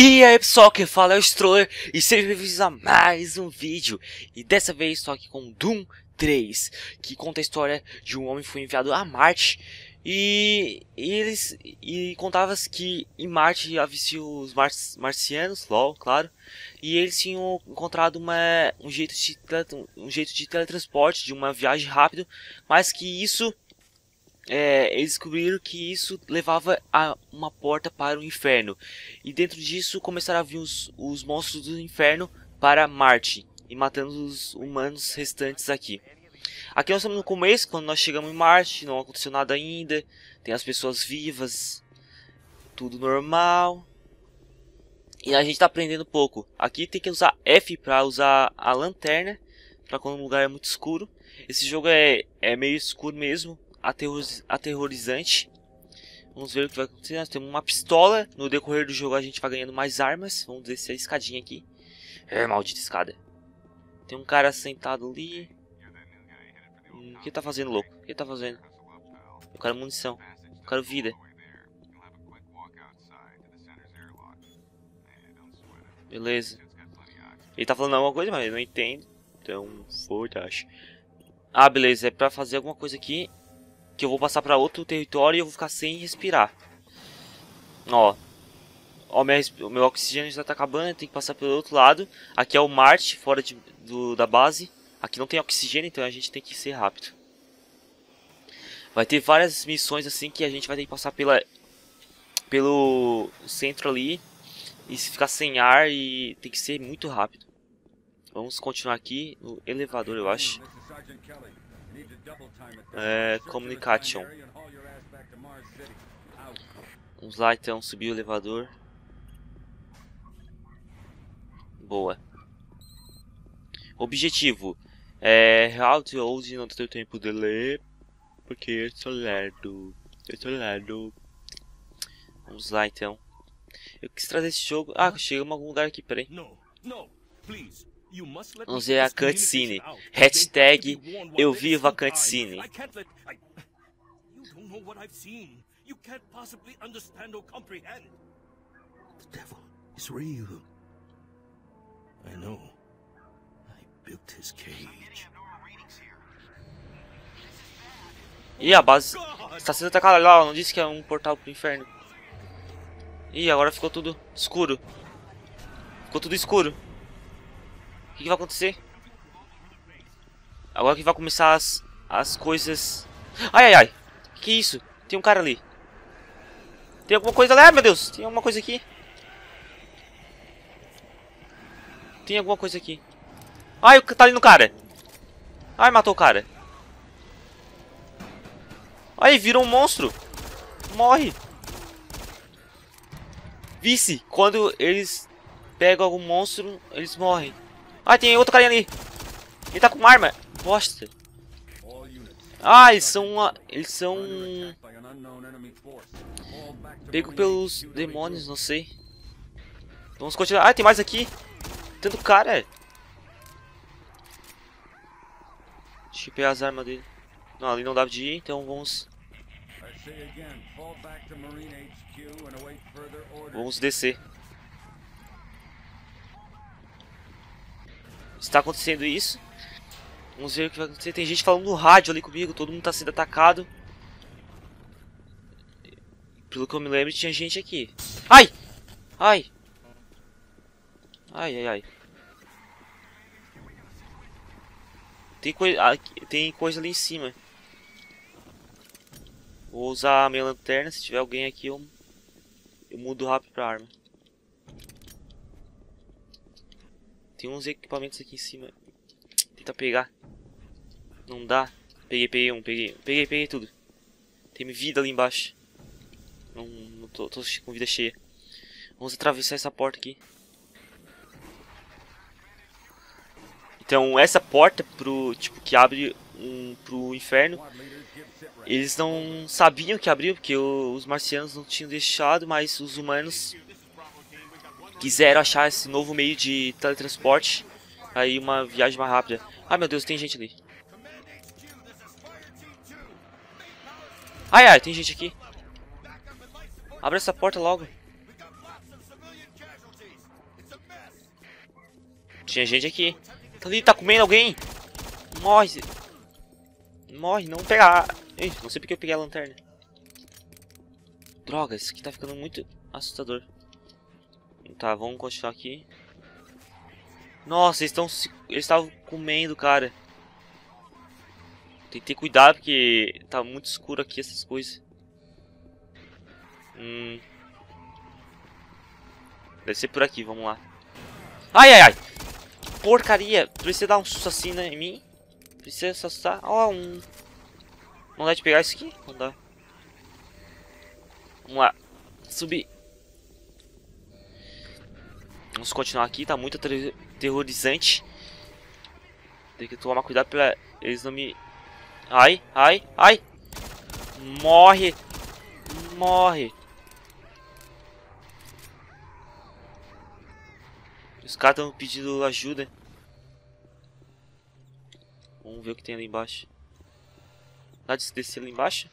E aí pessoal, quem fala é o Stroller e sejam bem-vindos a mais um vídeo. E dessa vez estou aqui com Doom 3 Que conta a história de um homem que foi enviado a Marte. E, e eles e contava que em Marte havia os mar, marcianos, lol, claro. E eles tinham encontrado uma, um, jeito de, um jeito de teletransporte, de uma viagem rápida Mas que isso é, eles descobriram que isso levava a uma porta para o inferno. E dentro disso começaram a vir os, os monstros do inferno para Marte. E matando os humanos restantes aqui. Aqui nós estamos no começo, quando nós chegamos em Marte, não aconteceu nada ainda. Tem as pessoas vivas, tudo normal. E a gente está aprendendo pouco. Aqui tem que usar F para usar a lanterna, para quando o lugar é muito escuro. Esse jogo é, é meio escuro mesmo, aterrorizante. Vamos ver o que vai acontecer. Nós temos uma pistola. No decorrer do jogo a gente vai ganhando mais armas. Vamos descer a escadinha aqui. É, maldita escada. Tem um cara sentado ali. Hum, o que tá fazendo, louco? O que tá fazendo? Eu quero munição. Eu quero vida. Beleza. Ele tá falando alguma coisa, mas eu não entendo. Então, foda acho. Ah, beleza. É pra fazer alguma coisa aqui que eu vou passar para outro território e eu vou ficar sem respirar. Ó. Ó, minha, o meu oxigênio já tá acabando, tem que passar pelo outro lado. Aqui é o Marte, fora de, do, da base. Aqui não tem oxigênio, então a gente tem que ser rápido. Vai ter várias missões assim que a gente vai ter que passar pela, pelo centro ali. E se ficar sem ar e tem que ser muito rápido. Vamos continuar aqui no elevador, eu acho. É, communication. Vamos lá então, subir o elevador. Boa. Objetivo. É, hoje não tenho tempo de ler. Porque eu sou lerdo. Eu sou lerdo. Vamos lá então. Eu quis trazer esse jogo. Ah, chegamos em algum lugar aqui, peraí. Vamos ver a cutscene. Hashtag eu vivo a cutscene. You can't possibly understand or comprehend. The devil is real. I know. I built his cage. E a base está sendo atacada lá, não disse que é um portal pro inferno. E agora ficou tudo escuro. Ficou tudo escuro. Que, que vai acontecer? Agora que vai começar as, as coisas... Ai, ai, ai. Que isso? Tem um cara ali. Tem alguma coisa lá, meu Deus. Tem alguma coisa aqui. Tem alguma coisa aqui. Ai, tá ali no cara. Ai, matou o cara. Ai, virou um monstro. Morre. Vice, quando eles pegam algum monstro, eles morrem. Ah, tem outro carinha ali. Ele tá com uma arma. Bosta. Ah, eles são uma... Eles são... Pego pelos demônios, não sei. Vamos continuar. Ah, tem mais aqui. Tanto cara. Deixa eu pegar as armas dele. Não, ali não dá de ir, então vamos... Vamos descer. Está acontecendo isso. Vamos ver o que vai acontecer. Tem gente falando no rádio ali comigo. Todo mundo está sendo atacado. Pelo que eu me lembro, tinha gente aqui. Ai! Ai! Ai, ai, ai. Tem, coisa, tem coisa ali em cima. Vou usar a minha lanterna. Se tiver alguém aqui, eu, eu mudo rápido pra arma. Tem uns equipamentos aqui em cima. Tenta pegar. Não dá. Peguei, peguei um, peguei. Peguei, peguei tudo. Tem vida ali embaixo. Não, não tô, tô com vida cheia. Vamos atravessar essa porta aqui. Então essa porta pro tipo que abre um pro inferno. Eles não sabiam que abriu porque o, os marcianos não tinham deixado, mas os humanos quiseram achar esse novo meio de teletransporte, aí uma viagem mais rápida. Ai meu Deus, tem gente ali. Ai ai, tem gente aqui. Abre essa porta logo. Tinha gente aqui. Tá ali, tá comendo alguém. Morre. Morre, não pega. Ih, não sei porque eu peguei a lanterna. Droga, isso aqui tá ficando muito assustador. Tá, vamos continuar aqui. Nossa, eles estão eles estavam comendo, cara. Tem que ter cuidado porque tá muito escuro aqui essas coisas. Hum. Deve ser por aqui, vamos lá. Ai, ai, ai. Porcaria. Precisa dar um susto assim né, em mim. Precisa assustar. Ó, oh, um... Não dá de pegar isso aqui? Não dá. Vamos lá. Subir. Vamos continuar aqui. Tá muito ter terrorizante. Tem que tomar cuidado pra eles não me... Ai, ai, ai. Morre. Morre. Os caras estão pedindo ajuda. Vamos ver o que tem ali embaixo. Dá de descer ali embaixo?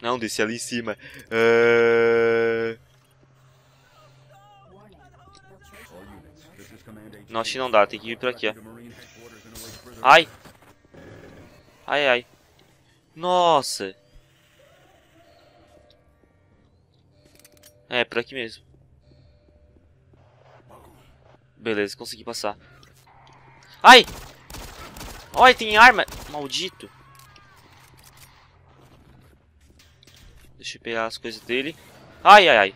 Não, descer ali em cima. Uh... Não, acho que não dá. Tem que ir por aqui, ó. Ai! Ai, ai. Nossa! É, por aqui mesmo. Beleza, consegui passar. Ai! Olha, tem arma! Maldito! Deixa eu pegar as coisas dele. Ai, ai, ai.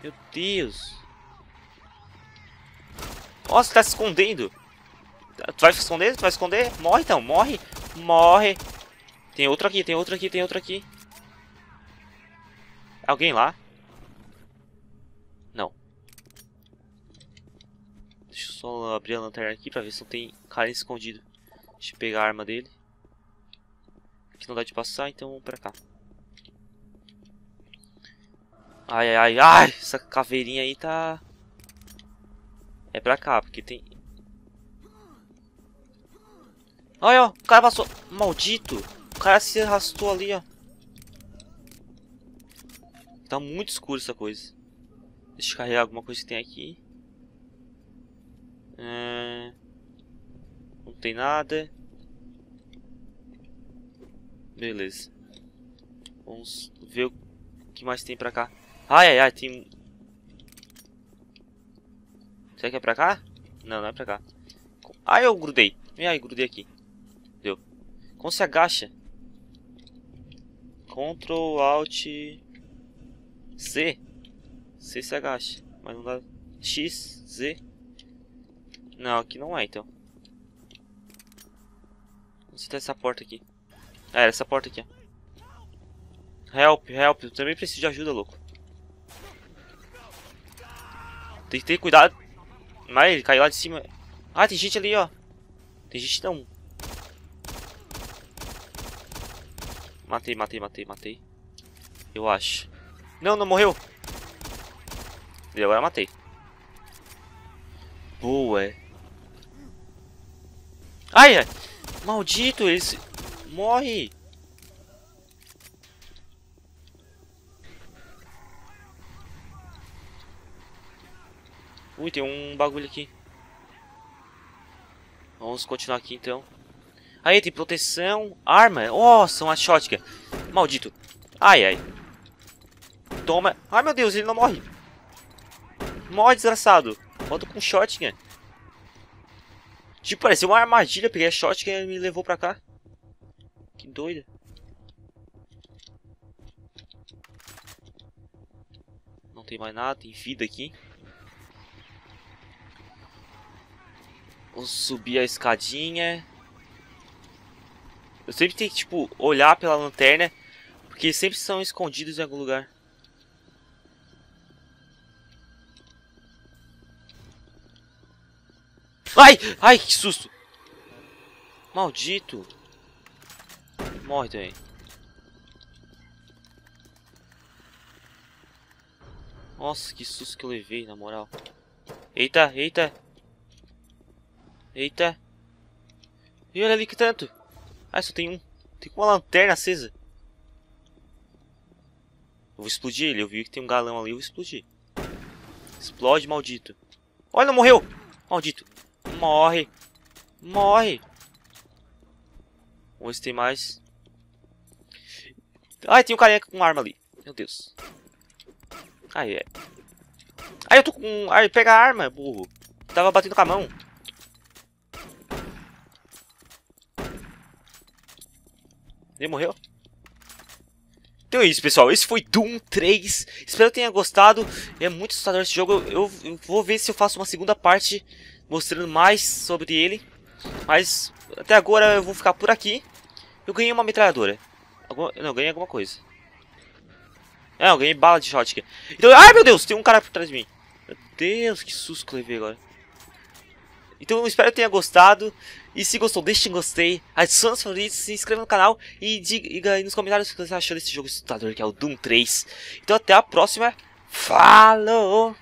Meu Deus. Nossa, tá se escondendo. Tu vai se esconder? Tu vai se esconder? Morre então, morre. Morre. Tem outro aqui, tem outro aqui, tem outro aqui. Alguém lá? só abrir a lanterna aqui pra ver se não tem cara escondido. Deixa eu pegar a arma dele. Aqui não dá de passar, então vamos pra cá. Ai, ai, ai, ai, essa caveirinha aí tá... É pra cá, porque tem... Olha, ó, o cara passou... Maldito! O cara se arrastou ali, ó. Tá muito escuro essa coisa. Deixa eu carregar alguma coisa que tem aqui. É... Não tem nada. Beleza. Vamos ver o que mais tem pra cá. Ai, ai, ai, tem... Será que é pra cá? Não, não é pra cá. Ai, eu grudei. E aí, grudei aqui. Deu. Como se agacha? Ctrl, Alt... C. C se agacha. Mas não dá... X, Z... Não, aqui não é, então. Onde está essa porta aqui? É, essa porta aqui, ó. Help, help. Eu também preciso de ajuda, louco. Tem que ter cuidado. Mas ele caiu lá de cima. Ah, tem gente ali, ó. Tem gente não. Matei, matei, matei, matei. Eu acho. Não, não morreu. E agora matei. Boa. Ai, ai. Maldito, esse... Morre. Ui, tem um bagulho aqui. Vamos continuar aqui, então. Aí, tem proteção. Arma. Nossa, uma shotgun. Maldito. Ai, ai. Toma. Ai, meu Deus, ele não morre. Morre, desgraçado. Volta com shotgun. Tipo, parecia uma armadilha. Peguei a shot que me levou pra cá. Que doida. Não tem mais nada. Tem vida aqui. Vou subir a escadinha. Eu sempre tenho que, tipo, olhar pela lanterna. Porque sempre são escondidos em algum lugar. Ai! Ai, que susto! Maldito! Morre também. Nossa, que susto que eu levei, na moral. Eita, eita! Eita! E olha ali que tanto! Ah, só tem um. Tem uma lanterna acesa. Eu vou explodir ele. Eu vi que tem um galão ali, eu vou explodir. Explode, maldito. Olha, morreu. Maldito. Morre. Morre. Vamos ver se tem mais. Ai, tem um carinha com arma ali. Meu Deus. Aí é. Ai, eu tô com... Ai, pega a arma, burro. Tava batendo com a mão. Ele morreu? Então é isso, pessoal. Esse foi Doom 3. Espero que tenha gostado. É muito assustador esse jogo. Eu, eu, vou ver se eu faço uma segunda parte mostrando mais sobre ele. Mas até agora eu vou ficar por aqui. Eu ganhei uma metralhadora. Não, eu ganhei alguma coisa. É, eu ganhei bala de shotgun. Então, ai meu Deus, tem um cara por trás de mim. Meu Deus, que susto que eu levei agora. Então espero que tenha gostado. E se gostou, deixe um gostei, adicione os favoritos, se inscreva no canal e diga aí nos comentários o que você achou desse jogo assustador que é o Doom 3. Então até a próxima. Falou!